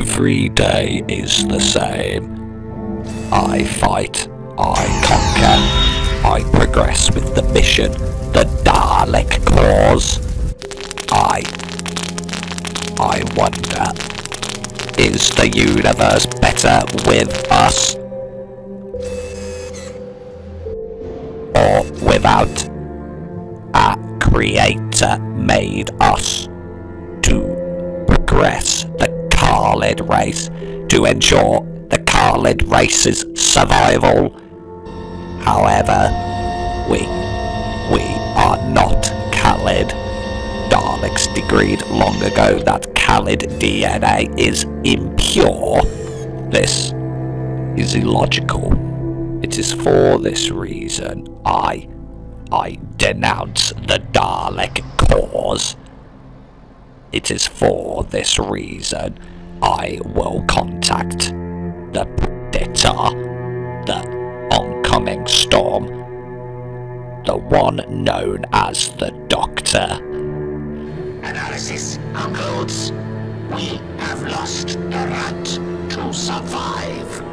Every day is the same. I fight, I conquer, I progress with the mission, the Dalek cause. I. I wonder, is the universe better with us? Or without? Our creator made us to progress the race, to ensure the Kaled race's survival. However, we, we are not Kaled. Daleks decreed long ago that Kaled DNA is impure. This is illogical. It is for this reason I, I denounce the Dalek cause. It is for this reason I will contact the Predator, the oncoming storm, the one known as the Doctor. Analysis concludes we have lost the right to survive.